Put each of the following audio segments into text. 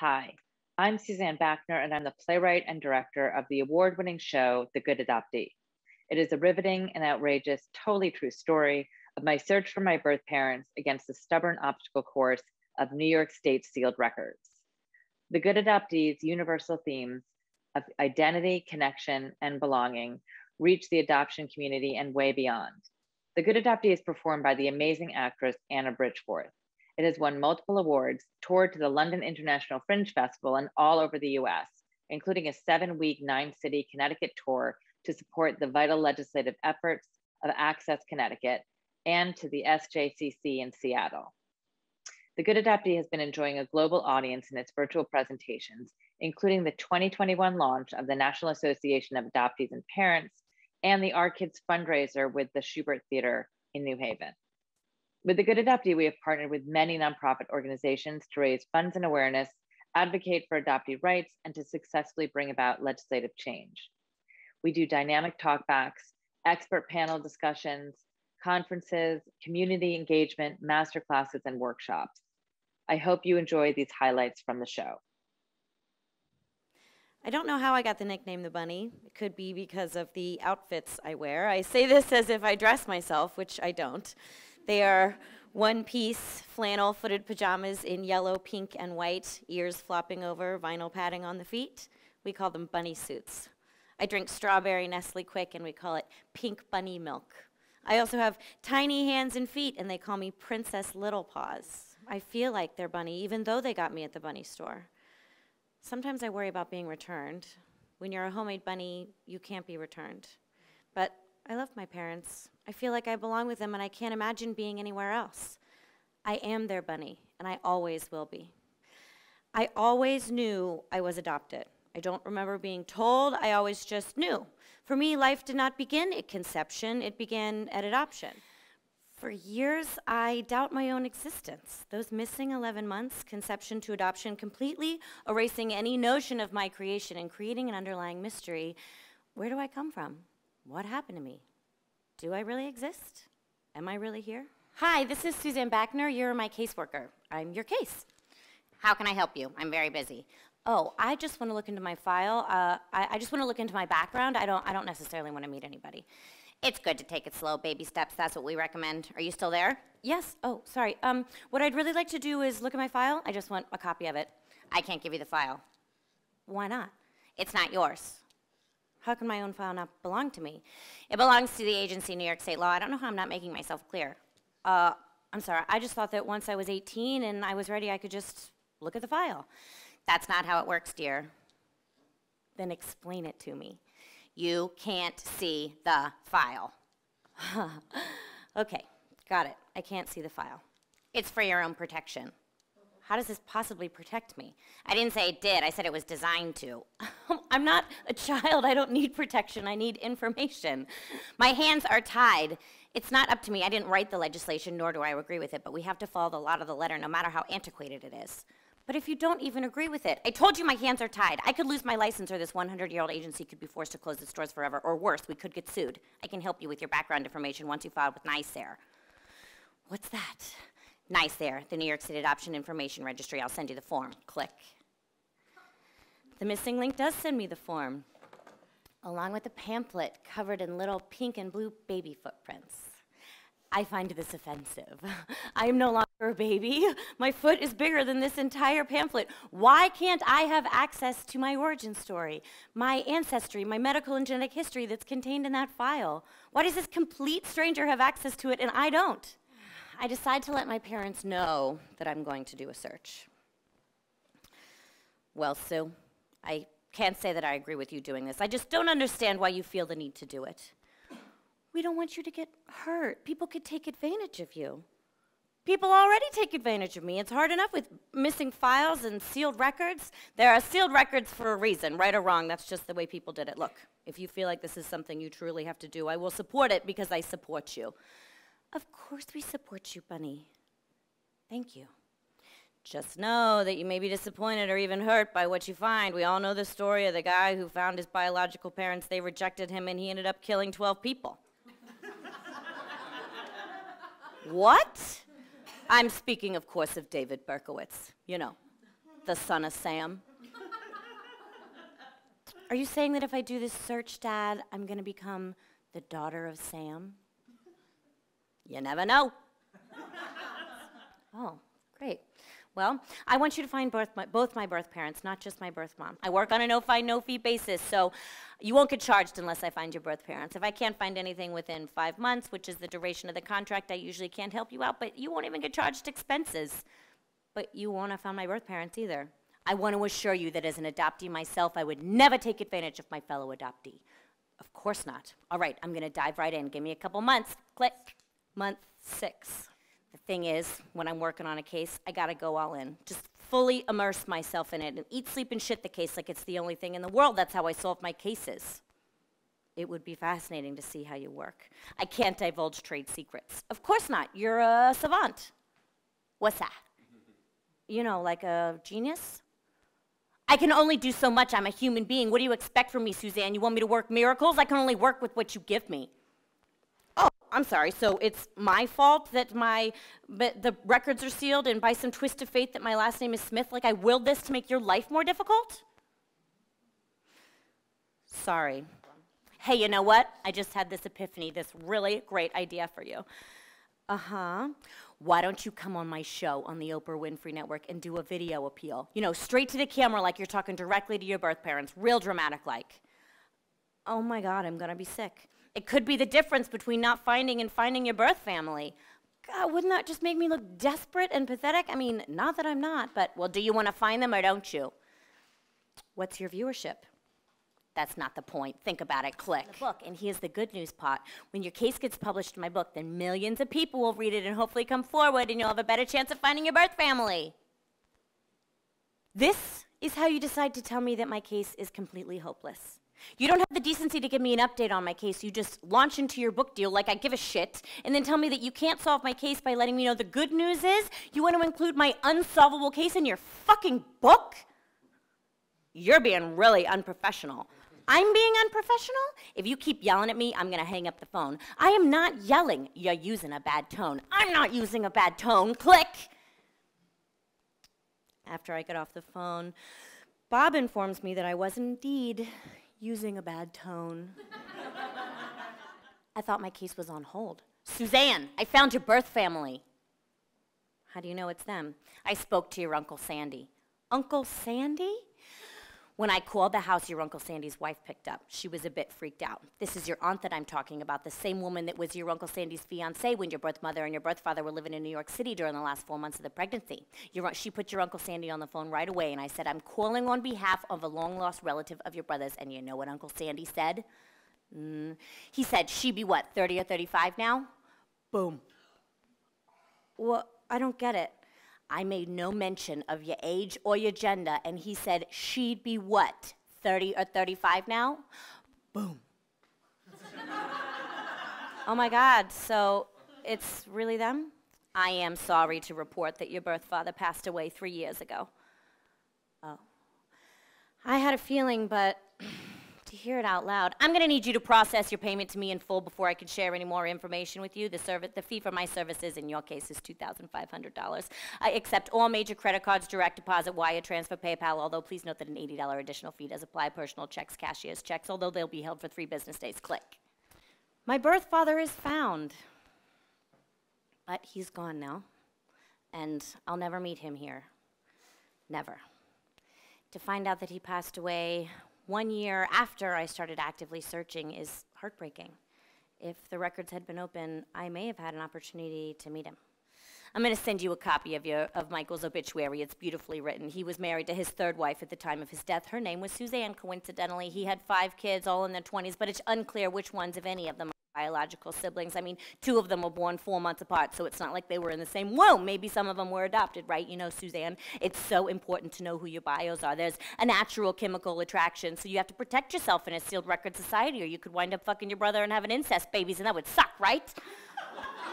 Hi, I'm Suzanne Bachner, and I'm the playwright and director of the award winning show, The Good Adoptee. It is a riveting and outrageous, totally true story of my search for my birth parents against the stubborn obstacle course of New York State sealed records. The Good Adoptee's universal themes of identity, connection, and belonging reach the adoption community and way beyond. The Good Adoptee is performed by the amazing actress Anna Bridgforth. It has won multiple awards, toured to the London International Fringe Festival, and all over the US, including a seven week, nine city Connecticut tour to support the vital legislative efforts of Access Connecticut and to the SJCC in Seattle. The Good Adoptee has been enjoying a global audience in its virtual presentations, including the 2021 launch of the National Association of Adoptees and Parents and the Our Kids fundraiser with the Shubert Theater in New Haven. With the Good Adoptee, we have partnered with many nonprofit organizations to raise funds and awareness, advocate for adoptee rights, and to successfully bring about legislative change. We do dynamic talkbacks, expert panel discussions, conferences, community engagement, masterclasses, and workshops. I hope you enjoy these highlights from the show. I don't know how I got the nickname the bunny. It could be because of the outfits I wear. I say this as if I dress myself, which I don't. They are one piece flannel footed pajamas in yellow, pink, and white, ears flopping over, vinyl padding on the feet. We call them bunny suits. I drink strawberry Nestle Quik, and we call it pink bunny milk. I also have tiny hands and feet, and they call me Princess Little Paws. I feel like they're bunny, even though they got me at the bunny store. Sometimes I worry about being returned. When you're a homemade bunny, you can't be returned. But I love my parents. I feel like I belong with them, and I can't imagine being anywhere else. I am their bunny, and I always will be. I always knew I was adopted. I don't remember being told, I always just knew. For me, life did not begin at conception, it began at adoption. For years, I doubt my own existence. Those missing 11 months, conception to adoption, completely erasing any notion of my creation and creating an underlying mystery. Where do I come from? What happened to me? Do I really exist? Am I really here? Hi, this is Suzanne Bachner. You're my caseworker. I'm your case. How can I help you? I'm very busy. Oh, I just want to look into my file. Uh, I, I just want to look into my background. I don't, I don't necessarily want to meet anybody. It's good to take it slow, baby steps. That's what we recommend. Are you still there? Yes. Oh, sorry. Um, what I'd really like to do is look at my file. I just want a copy of it. I can't give you the file. Why not? It's not yours. How can my own file not belong to me? It belongs to the agency, New York State law. I don't know how I'm not making myself clear. Uh, I'm sorry. I just thought that once I was 18 and I was ready, I could just look at the file. That's not how it works, dear. Then explain it to me. You can't see the file. okay, got it. I can't see the file. It's for your own protection. How does this possibly protect me? I didn't say it did, I said it was designed to. I'm not a child, I don't need protection, I need information. My hands are tied. It's not up to me, I didn't write the legislation, nor do I agree with it, but we have to follow the lot of the letter no matter how antiquated it is. But if you don't even agree with it, I told you my hands are tied. I could lose my license or this 100 year old agency could be forced to close its doors forever, or worse, we could get sued. I can help you with your background information once you filed with NYSARE. What's that? NYSARE, the New York City Adoption Information Registry. I'll send you the form. Click. The missing link does send me the form, along with a pamphlet covered in little pink and blue baby footprints. I find this offensive. I am no longer a baby. My foot is bigger than this entire pamphlet. Why can't I have access to my origin story, my ancestry, my medical and genetic history that's contained in that file? Why does this complete stranger have access to it and I don't? I decide to let my parents know that I'm going to do a search. Well, Sue, I can't say that I agree with you doing this. I just don't understand why you feel the need to do it. We don't want you to get hurt. People could take advantage of you. People already take advantage of me. It's hard enough with missing files and sealed records. There are sealed records for a reason, right or wrong. That's just the way people did it. Look, if you feel like this is something you truly have to do, I will support it because I support you. Of course we support you, Bunny. Thank you. Just know that you may be disappointed or even hurt by what you find. We all know the story of the guy who found his biological parents, they rejected him, and he ended up killing 12 people. what? I'm speaking, of course, of David Berkowitz, you know. the son of Sam. Are you saying that if I do this search, Dad, I'm going to become the daughter of Sam? You never know. oh, great. Well, I want you to find birth, my, both my birth parents, not just my birth mom. I work on a no find, no fee basis, so you won't get charged unless I find your birth parents. If I can't find anything within five months, which is the duration of the contract, I usually can't help you out, but you won't even get charged expenses. But you won't have found my birth parents either. I want to assure you that as an adoptee myself, I would never take advantage of my fellow adoptee. Of course not. All right, I'm going to dive right in. Give me a couple months. Click. Month six. The thing is, when I'm working on a case, I gotta go all in. Just fully immerse myself in it and eat, sleep, and shit the case like it's the only thing in the world. That's how I solve my cases. It would be fascinating to see how you work. I can't divulge trade secrets. Of course not. You're a savant. What's that? You know, like a genius? I can only do so much. I'm a human being. What do you expect from me, Suzanne? You want me to work miracles? I can only work with what you give me. I'm sorry, so it's my fault that my but the records are sealed and by some twist of fate that my last name is Smith, like I willed this to make your life more difficult? Sorry. Hey, you know what? I just had this epiphany, this really great idea for you. Uh-huh. Why don't you come on my show on the Oprah Winfrey Network and do a video appeal? You know, straight to the camera like you're talking directly to your birth parents, real dramatic like. Oh my god, I'm to be sick. It could be the difference between not finding and finding your birth family. God, wouldn't that just make me look desperate and pathetic? I mean, not that I'm not, but well, do you want to find them or don't you? What's your viewership? That's not the point. Think about it. Click. The book, and here's the good news part. When your case gets published in my book, then millions of people will read it and hopefully come forward, and you'll have a better chance of finding your birth family. This is how you decide to tell me that my case is completely hopeless. You don't have the decency to give me an update on my case. You just launch into your book deal like I give a shit, and then tell me that you can't solve my case by letting me know the good news is you want to include my unsolvable case in your fucking book? You're being really unprofessional. I'm being unprofessional? If you keep yelling at me, I'm going to hang up the phone. I am not yelling. You're using a bad tone. I'm not using a bad tone. Click. After I get off the phone, Bob informs me that I was indeed using a bad tone. I thought my case was on hold. Suzanne, I found your birth family. How do you know it's them? I spoke to your Uncle Sandy. Uncle Sandy? When I called the house, your Uncle Sandy's wife picked up. She was a bit freaked out. This is your aunt that I'm talking about, the same woman that was your Uncle Sandy's fiance when your birth mother and your birth father were living in New York City during the last four months of the pregnancy. Your, she put your Uncle Sandy on the phone right away, and I said, I'm calling on behalf of a long lost relative of your brother's. And you know what Uncle Sandy said? Mm. He said, She be what, 30 or 35 now? Boom. Well, I don't get it. I made no mention of your age or your gender, and he said she'd be what, 30 or 35 now? Boom. oh my God, so it's really them? I am sorry to report that your birth father passed away three years ago. Oh. I had a feeling, but to hear it out loud. I'm going to need you to process your payment to me in full before I can share any more information with you. The, the fee for my services in your case is $2,500. I accept all major credit cards, direct deposit, wire transfer, PayPal, although please note that an $80 additional fee does apply. Personal checks, cashier's checks, although they'll be held for three business days. Click. My birth father is found, but he's gone now, and I'll never meet him here. Never. To find out that he passed away one year after I started actively searching is heartbreaking. If the records had been open, I may have had an opportunity to meet him. I'm going to send you a copy of, your, of Michael's obituary. It's beautifully written. He was married to his third wife at the time of his death. Her name was Suzanne, coincidentally. He had five kids, all in their 20s, but it's unclear which ones, if any of them, biological siblings. I mean, two of them were born four months apart, so it's not like they were in the same womb. Maybe some of them were adopted, right? You know, Suzanne, it's so important to know who your bios are. There's a natural chemical attraction, so you have to protect yourself in a sealed record society, or you could wind up fucking your brother and having incest babies, and that would suck, right?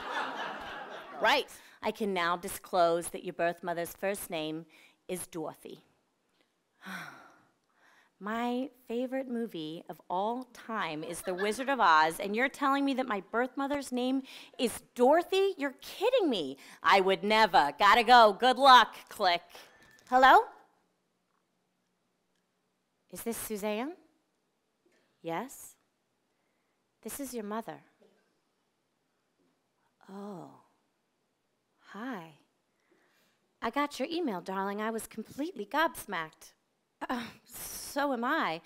right. I can now disclose that your birth mother's first name is Dorothy. My favorite movie of all time is The Wizard of Oz, and you're telling me that my birth mother's name is Dorothy? You're kidding me. I would never. Gotta go. Good luck. Click. Hello? Is this Suzanne? Yes? This is your mother. Oh. Hi. I got your email, darling. I was completely gobsmacked. Uh, so am I.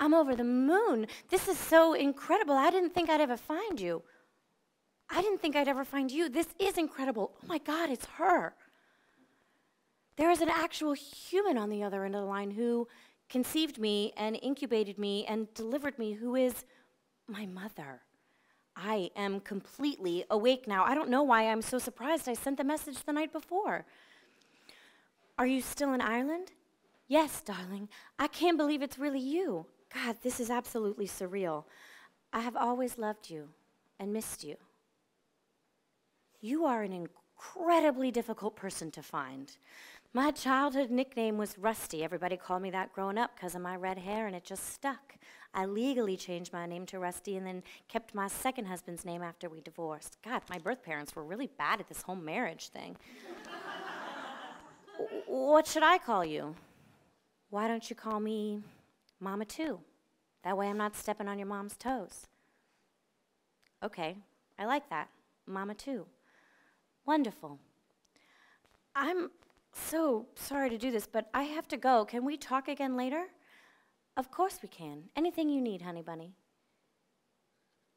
I'm over the moon. This is so incredible. I didn't think I'd ever find you. I didn't think I'd ever find you. This is incredible. Oh my God, it's her. There is an actual human on the other end of the line who conceived me and incubated me and delivered me, who is my mother. I am completely awake now. I don't know why I'm so surprised I sent the message the night before. Are you still in Ireland? Yes, darling. I can't believe it's really you. God, this is absolutely surreal. I have always loved you and missed you. You are an incredibly difficult person to find. My childhood nickname was Rusty. Everybody called me that growing up because of my red hair, and it just stuck. I legally changed my name to Rusty and then kept my second husband's name after we divorced. God, my birth parents were really bad at this whole marriage thing. what should I call you? Why don't you call me Mama too? That way I'm not stepping on your mom's toes. Okay, I like that. Mama too. Wonderful. I'm so sorry to do this, but I have to go. Can we talk again later? Of course we can. Anything you need, honey bunny.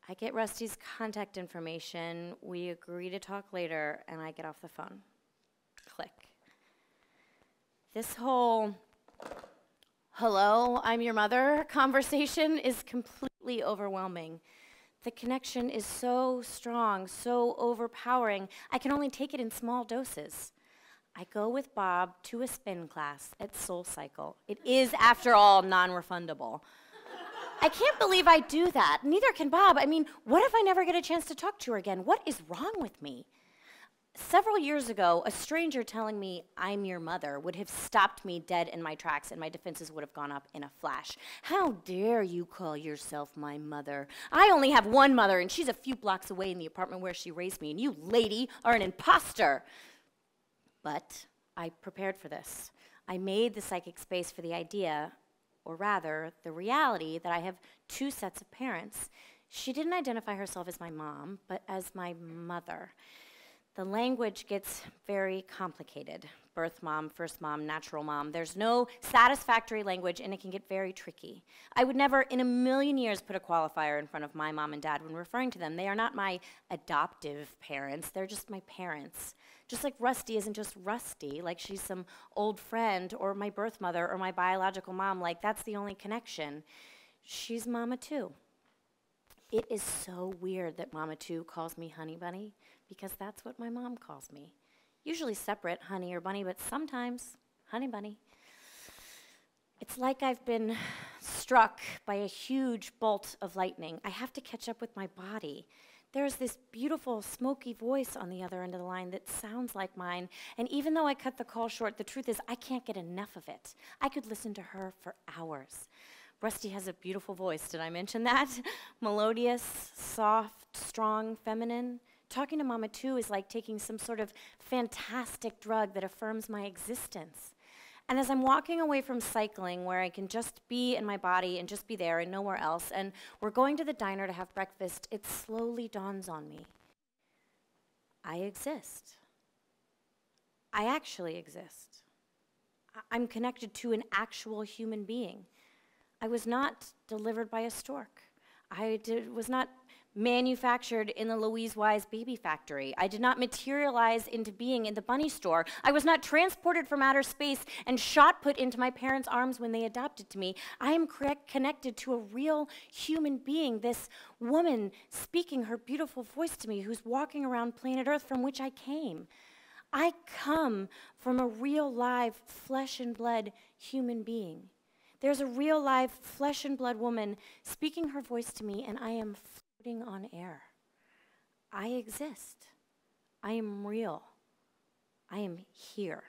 I get Rusty's contact information. We agree to talk later, and I get off the phone. Click. This whole hello, I'm your mother conversation is completely overwhelming. The connection is so strong, so overpowering. I can only take it in small doses. I go with Bob to a spin class at Soul Cycle. It is, after all, non refundable. I can't believe I do that. Neither can Bob. I mean, what if I never get a chance to talk to her again? What is wrong with me? Several years ago, a stranger telling me I'm your mother would have stopped me dead in my tracks and my defenses would have gone up in a flash. How dare you call yourself my mother? I only have one mother and she's a few blocks away in the apartment where she raised me, and you, lady, are an impostor. But I prepared for this. I made the psychic space for the idea, or rather, the reality that I have two sets of parents. She didn't identify herself as my mom, but as my mother. The language gets very complicated birth mom, first mom, natural mom. There's no satisfactory language, and it can get very tricky. I would never in a million years put a qualifier in front of my mom and dad when referring to them. They are not my adoptive parents, they're just my parents. Just like Rusty isn't just Rusty, like she's some old friend or my birth mother or my biological mom, like that's the only connection. She's Mama too. It is so weird that Mama too calls me Honey Bunny because that's what my mom calls me. Usually separate, honey or bunny, but sometimes honey bunny. It's like I've been struck by a huge bolt of lightning. I have to catch up with my body. There's this beautiful, smoky voice on the other end of the line that sounds like mine. And even though I cut the call short, the truth is I can't get enough of it. I could listen to her for hours. Rusty has a beautiful voice. Did I mention that? Melodious, soft, strong, feminine. Talking to Mama too is like taking some sort of fantastic drug that affirms my existence. And as I'm walking away from cycling, where I can just be in my body and just be there and nowhere else, and we're going to the diner to have breakfast, it slowly dawns on me I exist. I actually exist. I- I'm connected to an actual human being. I was not delivered by a stork. I did, was not manufactured in the Louise Wise baby factory. I did not materialize into being in the bunny store. I was not transported from outer space and shot put into my parents' arms when they adopted me. I am connected to a real human being, this woman speaking her beautiful voice to me who's walking around planet Earth from which I came. I come from a real live flesh and blood human being. There's a real live flesh and blood woman speaking her voice to me, and I am floating on air. I exist. I am real. I am here.